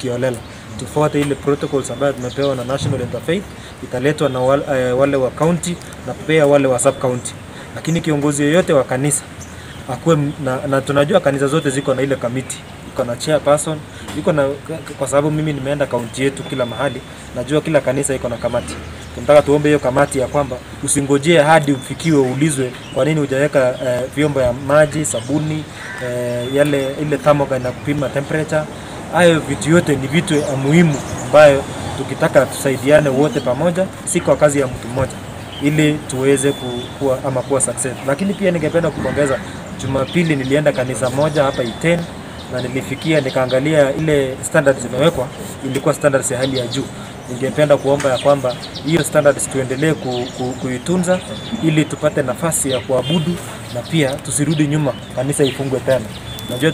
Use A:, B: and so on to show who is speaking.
A: kiolela. Tufuate ile protocols ambayo tumepewa na National Interfaith, italetwa na wale, uh, wale wa county na pia wale wa sub county, lakini kiongozi yoyote wa kanisa akuwe na, na tunajua kanisa zote ziko na ile kamiti iko na chairperson iko na kwa sababu mimi nimeenda kaunti yetu kila mahali, najua kila kanisa iko na kamati. Tunataka tuombe hiyo kamati ya kwamba usingojee hadi ufikiwe uulizwe kwa nini hujaweka eh, vyombo ya maji, sabuni, eh, yale ile thermogun ya kupima temperature. Hayo vitu yote ni vitu muhimu ambayo tukitaka tusaidiane wote pamoja, si kwa kazi ya mtu mmoja, ili tuweze ku- kuwa ama kuwa success. Lakini pia ningependa kupongeza, Jumapili nilienda kanisa moja hapa Iten na nilifikia nikaangalia ile standards zimewekwa, ilikuwa standards ya hali ya juu. Ningependa kuomba ya kwamba hiyo standards tuendelee ku, ku, kuitunza ili tupate nafasi ya kuabudu na pia tusirudi nyuma, kanisa ifungwe tena. Najua